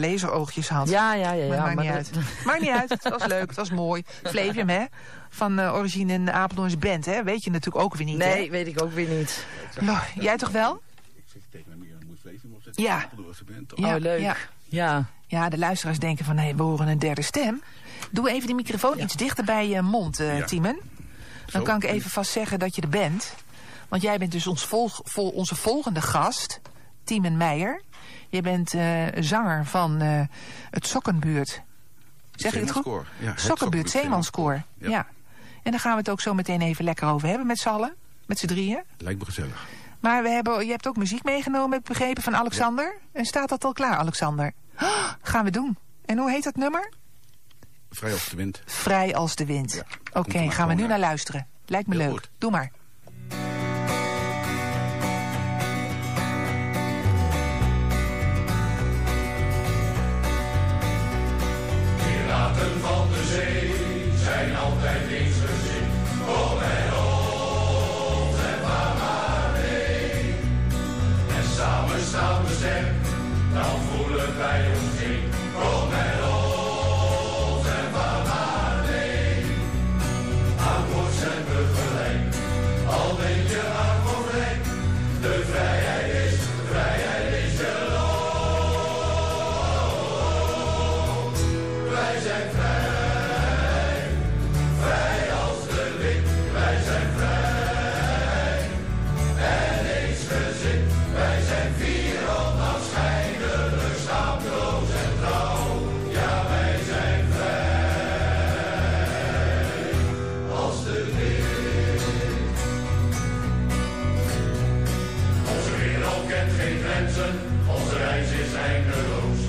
laseroogjes had. Ja, ja, ja. Maar ja maakt maar niet dat- uit. Maakt niet uit. Het was leuk. Het was mooi. Flavium, hè? Van eh, origine in Apeldoorns band, hè? Weet je natuurlijk ook weer niet, hè? Nee, weet ik ook weer niet. Lo, jij toch wel? Ik zeg tegen hem, je moet Flevium opzetten. Ja. Apeldoornse band. Ja, oh, leuk. ja. Ja. Ja, de luisteraars denken van, hé, we horen een derde stem. Doe even die microfoon iets dichter bij je mond, eh Ja. Timen. Dan Zo. kan ik even vast zeggen dat je er bent. Want jij bent dus ons volg, vol, onze volgende gast, Timen Meijer. Je bent eh, zanger van eh, het Sokkenbuurt. Zeg ik het goed? Zeemanskoor. Ja, het Sokkenbuurt, Zeemanskoor. Ja. En daar gaan we het ook zo meteen even lekker over hebben met z'n allen. Met z'n drieën. Lijkt me gezellig. Maar we hebben, je hebt ook muziek meegenomen, heb ik begrepen, van Alexander. En staat dat al klaar, Alexander? Ah, gaan we doen. En hoe heet dat nummer? Vrij als de wind. Vrij als de wind. Ja, Oké, gaan we nu naar luisteren. Lijkt me Heel leuk. goed. Doe maar. Bangalore.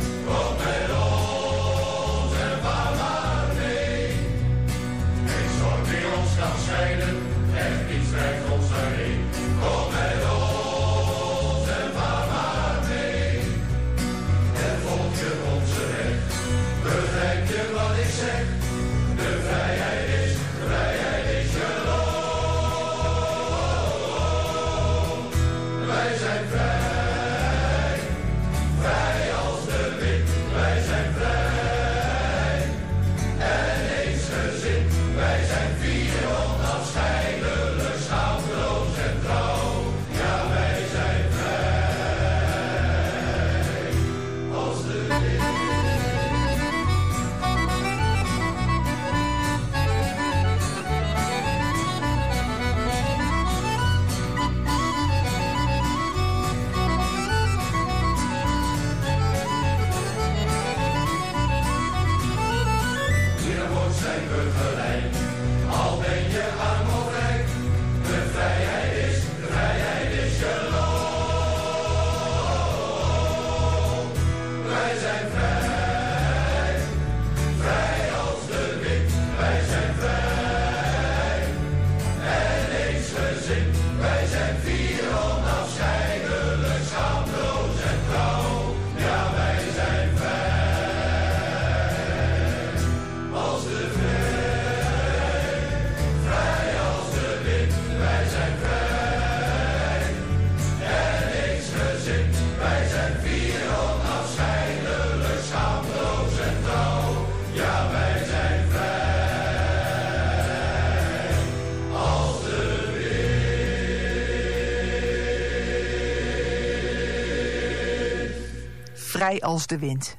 Vrij als de wind.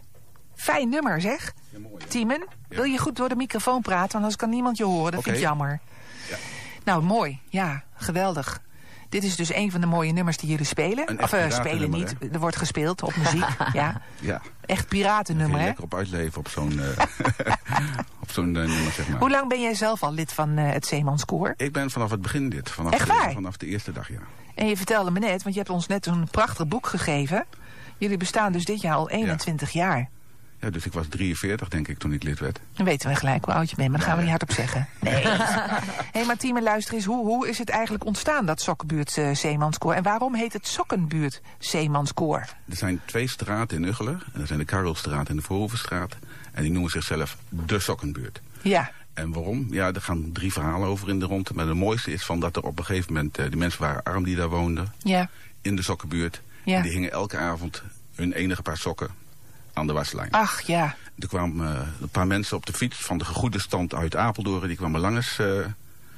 Fijn nummer, zeg. Ja, mooi. Timen, wil je goed door de microfoon praten? Want anders kan niemand je horen. Dat vind ik jammer. Ja. Nou, mooi. Ja, geweldig. Dit is dus een van de mooie nummers die jullie spelen. Een of eh, spelen niet. Er wordt gespeeld op muziek. ja. Ja. Echt piratennummer, hè? lekker op uitleven op zo'n eh, op zo'n eh, nummer, zeg maar. Hoe lang ben jij zelf al lid van het Zeemanskoor? Ik ben vanaf het begin dit. Vanaf Echt de, waar? Vanaf de eerste dag, ja. En je vertelde me net, want je hebt ons net een prachtig boek gegeven. Jullie bestaan dus dit jaar al 21 jaar. ja. Dus ik was 43, denk ik, toen ik lid werd. Dan weten we gelijk hoe oud je bent, maar dat gaan we niet hardop zeggen. Nee. Hé, hey, maar Tiemen, luister eens. Hoe, hoe is het eigenlijk ontstaan, dat Sokkenbuurt eh, Zeemanskoor? En waarom heet het Sokkenbuurt Zeemanskoor? Er zijn twee straten in Uggelen. En dat zijn de Karelstraat en de Verhoevenstraat. En die noemen zichzelf de Sokkenbuurt. Ja, En waarom? Ja, er gaan drie verhalen over in de ronde. Maar de mooiste is van dat er op een gegeven moment... eh, de mensen waren arm die daar woonden. ja, In de sokkenbuurt. Ja. En die hingen elke avond hun enige paar sokken aan de waslijn. Ach ja. Er kwamen eh, een paar mensen op de fiets van de gegoede stand uit Apeldoorn. Die kwamen langs eh,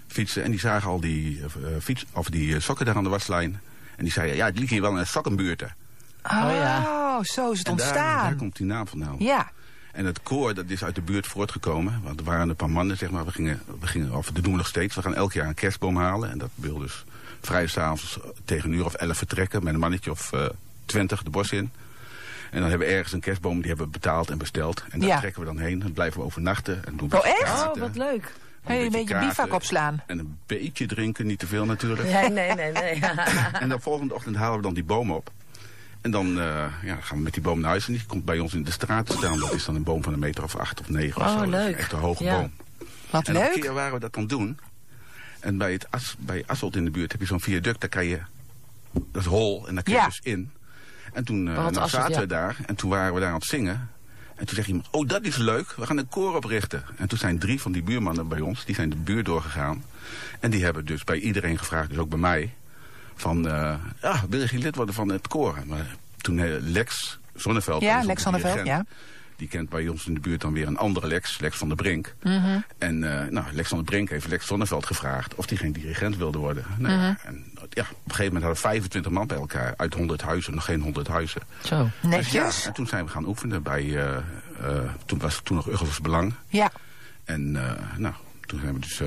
fietsen en die zagen al die, eh, fiets, of die sokken daar aan de waslijn. En die zeiden, ja, het liep hier wel een sokkenbuurten. Oh, ja. zo is het En daar, ontstaan. daar komt die naam vandaan. Ja. En het koor, dat is uit de buurt voortgekomen. Want er waren een paar mannen, zeg maar. We gingen, we gingen of dat doen we nog steeds. We gaan elk jaar een kerstboom halen. En dat wil dus vrij s'avonds tegen een uur of elf vertrekken. Met een mannetje of eh, twintig de bos in. En dan hebben we ergens een kerstboom, die hebben we betaald en besteld. En daar Ja. trekken we dan heen. Dan blijven we overnachten. En doen we Oh, echt? Oh, wat leuk. Hey, een beetje bivak opslaan. En een beetje drinken, niet te veel natuurlijk. Nee, nee, nee, nee. En de volgende ochtend halen we dan die boom op. En dan eh, ja, gaan we met die boom naar huis. En die komt bij ons in de straat te staan. Dat is dan een boom van een meter of acht of negen of Oh, zo. Dat is leuk. Echt een hoge Ja. boom. Wat en leuk. keer waren we dat dan doen. En bij, het As, bij Asselt in de buurt heb je zo'n viaduct. Daar kan je, dat is hol. En daar kun je Ja. dus in. En toen eh, nou, zaten ja. we daar. En toen waren we daar aan het zingen. En toen zegt iemand, oh dat is leuk. We gaan een koor oprichten. En toen zijn drie van die buurmannen bij ons. Die zijn de buurt doorgegaan. En die hebben dus bij iedereen gevraagd. Dus ook bij mij. Van, eh, ja, wil je geen lid worden van het koor? Maar toen eh, Lex Zonneveld. Ja, Lex Zonneveld, ja. Die kent bij ons in de buurt dan weer een andere Lex, Lex van der Brink. Mhm. En eh, nou, Lex van der Brink heeft Lex Zonneveld gevraagd of hij geen dirigent wilde worden. Nou, Mhm. En ja, op een gegeven moment hadden we 25 man bij elkaar. Uit 100 huizen, nog geen 100 huizen. Zo. Dus Netjes. ja, en toen zijn we gaan oefenen bij, toen was toen nog Uggels Belang. Ja. En nou, toen zijn we dus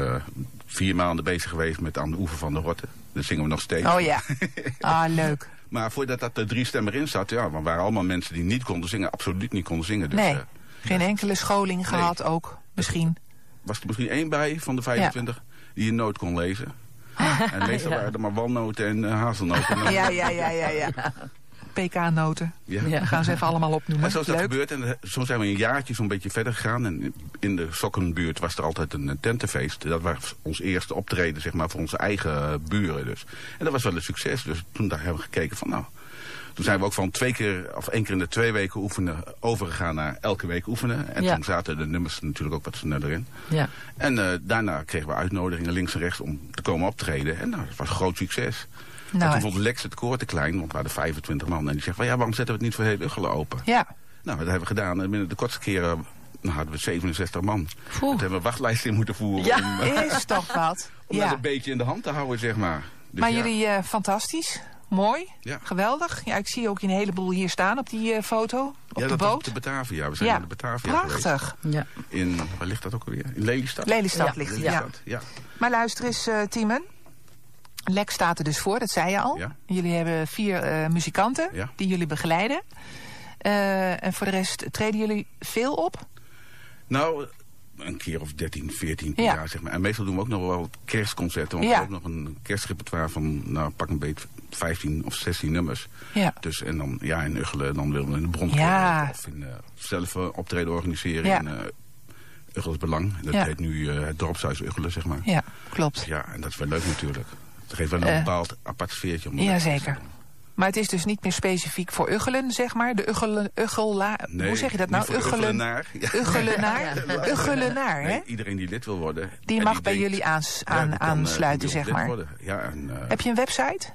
vier maanden bezig geweest met aan de oever van de Rotte. Dat zingen we nog steeds. Oh ja. Ah, leuk. Maar voordat dat er drie stemmen in zat, ja, we waren allemaal mensen die niet konden zingen, absoluut niet konden zingen. Dus Nee. eh, Geen enkele scholing gehad ook. Misschien. was er misschien één bij van de 25 die een noot kon lezen. En meestal waren er maar walnoten en eh, hazelnoten. Ja, ja, ja, ja, ja. PK-noten. Ja. Ja. Dan gaan ze even allemaal opnoemen. En zo is dat Leuk. gebeurd. En eh, zo zijn we een jaartje zo'n beetje verder gegaan. En in de Sokkenbuurt was er altijd een eh, tentenfeest. Dat was ons eerste optreden, zeg maar, voor onze eigen eh, buren. Dus. En dat was wel een succes. Dus toen daar hebben we gekeken van, nou... Toen zijn we ook van twee keer of één keer in de twee weken oefenen overgegaan naar elke week oefenen. En Ja. toen zaten de nummers natuurlijk ook wat sneller in. Ja. En eh, daarna kregen we uitnodigingen links en rechts om te komen optreden. En nou, dat was een groot succes. En Nou, toen vond Lex het koor te klein, want we hadden 25 man. En die zegt van ja, waarom zetten we het niet voor heel Uggelen open? ja. Nou, dat hebben we gedaan. En binnen de kortste keren nou, hadden we 67 man. Toen hebben we wachtlijsten in moeten voeren Ja. om, eh, Is toch wat. om dat Ja. een beetje in de hand te houden, zeg maar. Dus Maar ja. jullie, eh, fantastisch. Mooi. Ja. Geweldig. Ja, ik zie ook een heleboel hier staan op die eh, foto. Op ja, de dat boot. op de Batavia. We zijn ja. in de Batavia Prachtig. Ja. In, waar ligt dat ook alweer? In Lelystad? Lelystad Ja. ligt het, Ja. Maar luister eens, eh Tiemen. Lex staat er dus voor, dat zei je al. Ja. Jullie hebben vier eh, muzikanten Ja. die jullie begeleiden. Eh, en voor de rest treden jullie veel op? Nou, een keer of 13, 14 per Ja. jaar, zeg maar. En meestal doen we ook nog wel kerstconcerten. Want we hebben ook nog een kerstrepertoire van, nou, pak een beet 15 of 16 nummers. Ja. Dus, en dan, ja, in Uggelen, dan willen we in de bron Ja. of in, eh, zelf optreden organiseren in uh, Uggels Belang. Dat Ja. heet nu eh, het dorpshuis Uggelen, zeg maar. Ja, klopt. Ja, en dat is wel leuk natuurlijk. Het geeft wel een Eh. bepaald apart sfeertje. Om Ja, dat te zeker. doen. Maar het is dus niet meer specifiek voor Uggelen, zeg maar. De Uggelen, Uggela, Nee, hoe zeg je dat nou? Uggelenaar. Ja. Uggelenaar. Uggelenaar, hè? Nee, iedereen die lid wil worden. Die mag bij denkt, jullie aans- ja, aan- die kan, aansluiten, zeg maar. Ja, en, eh, Heb je een website?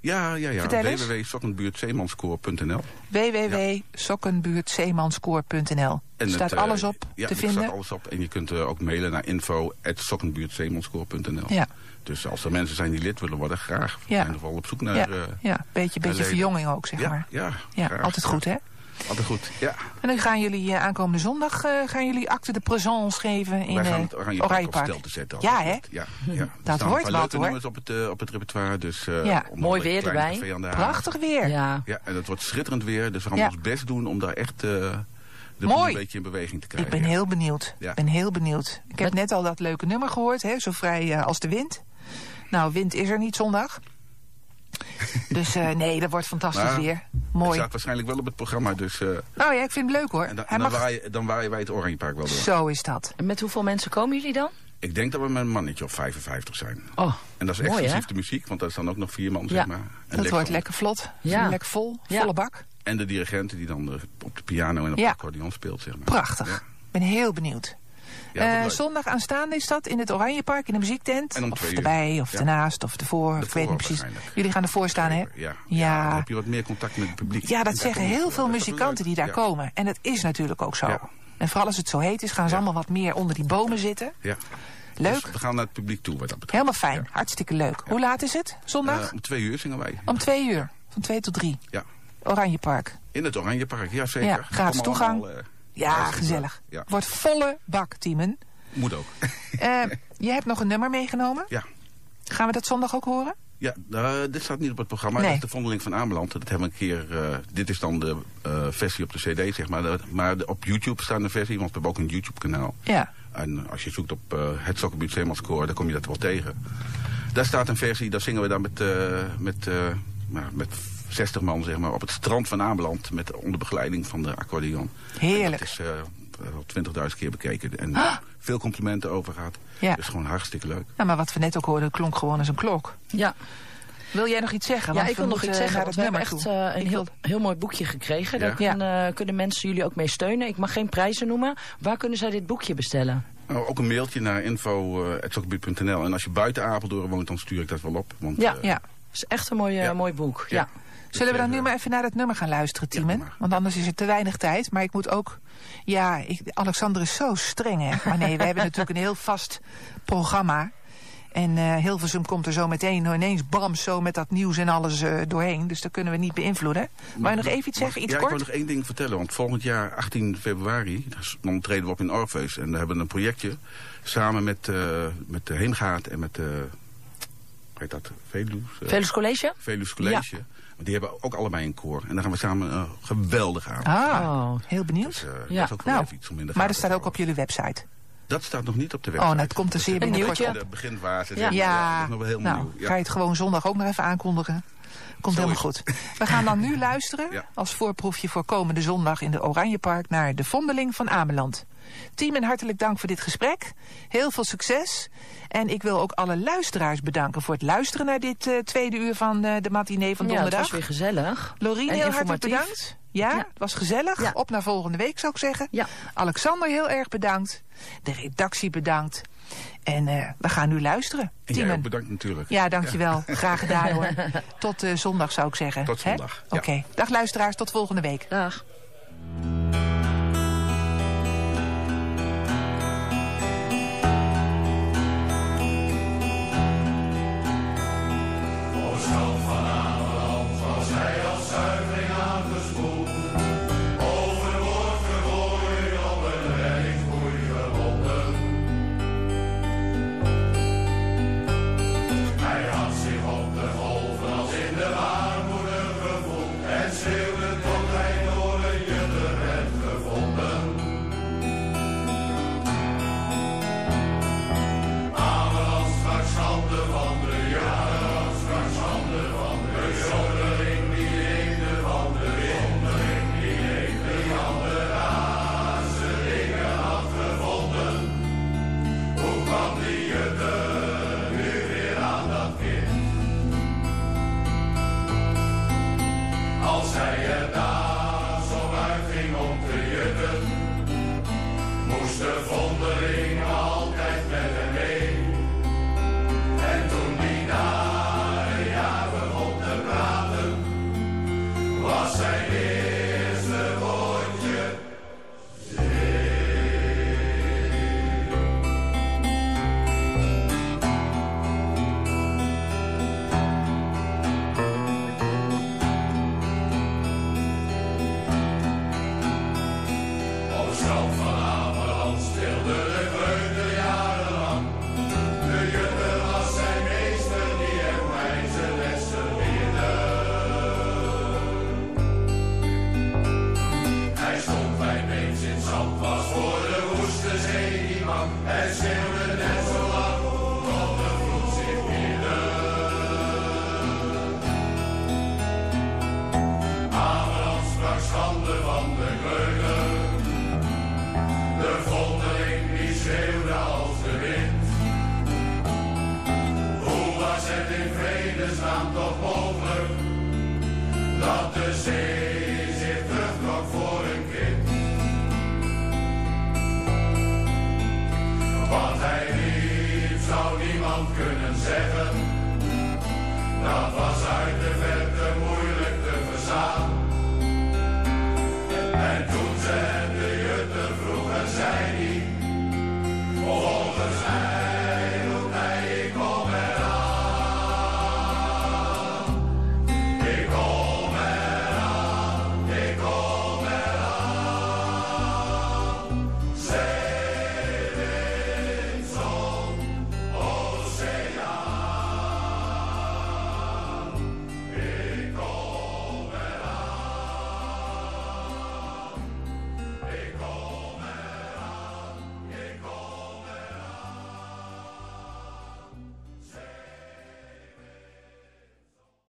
Ja, ja, ja. Www.sokkenbuurtzeemanskoor.nl www.sokkenbuurtzeemanskoor.nl Er staat het, eh, alles op ja, te er vinden. staat alles op. En je kunt eh, ook mailen naar info.sokkenbuurtzeemanskoor.nl Ja. Dus als er mensen zijn die lid willen worden, graag. We Ja. zijn er wel op zoek naar... Ja, eh, ja. beetje, beetje leden. verjonging ook, zeg maar. ja, Ja, altijd goed, hè? Altijd goed, ja. En dan gaan jullie eh, aankomende zondag eh, gaan jullie acte de présence geven in Wij gaan eh, het Oranje, Oranje Park op Park. stel te zetten. Ja, hè? Ja, ja. Dat paar wat, hoor. nummers op het, op het repertoire. Dus, eh, Ja. Mooi weer erbij. Prachtig weer. Ja. Ja, en het wordt schitterend weer. Dus we gaan Ja. ons best doen om daar echt eh, Mooi. een beetje in beweging te Ik krijgen. ben ja. heel benieuwd. Ja. Ik ben heel benieuwd. Ik heb net al dat leuke nummer gehoord, hè? zo vrij als de wind. Nou, wind is er niet zondag. Dus eh, nee, dat wordt fantastisch Maar weer. Het Mooi. staat waarschijnlijk wel op het programma. Dus, eh, Nou ja, ik vind het leuk hoor. en dan, Hij en dan, mag... waaien, dan waaien wij het Oranjepark wel door. Zo is dat. En met hoeveel mensen komen jullie dan? Ik denk dat we met een mannetje of 55 zijn. Oh, En dat is Mooi, exclusief hè? de muziek, want daar staan ook nog vier man, Ja. zeg maar. En Dat wordt lekker vlot. Ja. Lekker vol. Ja. Volle bak. En de dirigenten die dan eh, op de piano en op Ja. de accordeon speelt, zeg maar. Prachtig. Ja. Ik ben heel benieuwd. Ja, Eh, zondag aanstaande is dat in het Oranjepark in de muziektent. En om of erbij, of ernaast, of ervoor. ik weet niet precies. Jullie gaan ervoor staan, hè? Ja. Ja. dan heb je wat meer contact met het publiek. Ja, dat zeggen heel veel muzikanten die daar komen. En dat is natuurlijk ook zo. En vooral als het zo heet is, gaan ze allemaal wat meer onder die bomen zitten. Ja. Leuk. Dus we gaan naar het publiek toe wat dat betreft. Helemaal fijn. Ja. Hartstikke leuk. Hoe laat is het? Zondag? Eh, om twee uur zingen wij. Om twee uur. Van twee tot drie. Ja. Oranjepark. In het Oranjepark, ja zeker. Ja, gratis toegang. allemaal, eh, Ja, gezellig. Ja, Wordt volle bak, Tiemen. moet ook. Eh, je hebt nog een nummer meegenomen. ja. Gaan we dat zondag ook horen? Ja, eh, dit staat niet op het programma. Nee. Dat is de vondeling van Ameland. Dat hebben we een keer. eh, dit is dan de versie op de CD, zeg maar. De- maar de- op YouTube staat een versie, want we hebben ook een YouTube-kanaal. Ja. En als je zoekt op het Sokkenbuurt Zeemanskoor, dan kom je dat wel tegen. Daar staat een versie, daar zingen we dan met, met, nou, met 60 man, zeg maar, op het strand van Ameland. Met onder begeleiding van de accordeon. Heerlijk. Het is eh, wel 20.000 keer bekeken en Ah. veel complimenten over gehad. Ja. Dus gewoon hartstikke leuk. Nou, maar wat we net ook hoorden, klonk gewoon als een klok. Ja, Wil jij nog iets zeggen? ja Want ik we wil nog iets zeggen. naar Want het we hebben echt eh, een Ik heel, heel mooi boekje gekregen. Ja. Daar kunnen, kunnen mensen jullie ook mee steunen. Ik mag geen prijzen noemen. Waar kunnen zij dit boekje bestellen? Nou, ook een mailtje naar info.sokkenbuurt.nl. En als je buiten Apeldoorn woont, dan stuur ik dat wel op. Want, Ja. eh, Ja. Het is echt een mooi, eh, Ja. mooi boek. Ja. Zullen we dan eh, nu maar even naar het nummer gaan luisteren, Ja, maar. Want anders is er te weinig tijd. Maar ik moet ook... Ja, ik, Alexander is zo streng, hè? Maar nee, we hebben natuurlijk een heel vast programma. En eh Hilversum komt er zo meteen ineens bam zo met dat nieuws en alles eh, doorheen. Dus dat kunnen we niet beïnvloeden. Wou je nog even iets Mag- zeggen? Iets ja, kort? ik wil nog één ding vertellen. Want volgend jaar, 18 februari, dan treden we op in Orpheus. En we hebben een projectje samen met, eh, met de Heemgaard en met de... Hoe heet dat? Velus? eh, Velus College? Velus College. Die hebben ook allebei een koor. En daar gaan we samen eh, geweldig aan. Ah, Oh. heel benieuwd. Dus eh, Ja. dat is ook wel Nou, even iets om in de maar dat staat ook op jullie website. Dat staat nog niet op de Oh, website. nou, het komt er zeer Dat is binnenkort in op. de beginfase. Ja. Ja, dat is nog wel heel nou, nieuw. Ja. ga je het gewoon zondag ook nog even aankondigen. Komt Zo helemaal goed. We gaan dan nu luisteren, Ja. als voorproefje voor komende zondag in de Oranjepark, naar de Vondeling van Ameland. Team en hartelijk dank voor dit gesprek. Heel veel succes. En ik wil ook alle luisteraars bedanken voor het luisteren naar dit eh, tweede uur van eh, de matinee van Ja, het donderdag. was weer gezellig. Lorien, En heel hartelijk bedankt. Ja, Ja. het was gezellig. Ja. Op naar volgende week zou ik zeggen. Ja. Alexander, heel erg bedankt. De redactie bedankt. En eh, we gaan nu luisteren. En jij Tiemen. ook bedankt natuurlijk. Ja, dankjewel. Graag gedaan hoor. Tot eh, zondag zou ik zeggen. Tot zondag, ja. Oké. Dag luisteraars, tot volgende week. Dag. Was zijn